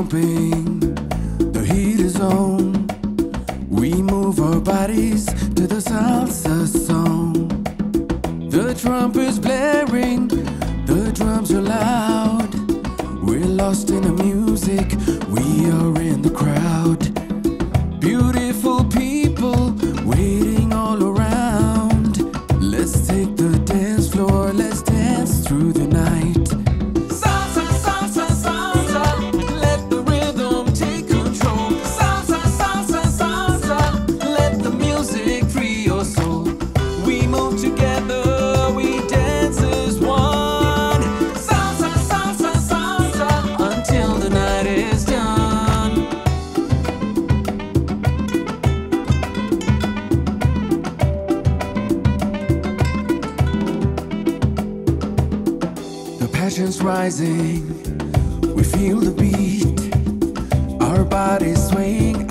pumping, the heat is on. We move our bodies to the salsa song. The trumpet's blaring, the drums are loud. We're lost in the music, we are in the crowd. Beautiful passion's rising, we feel the beat. Our bodies swaying,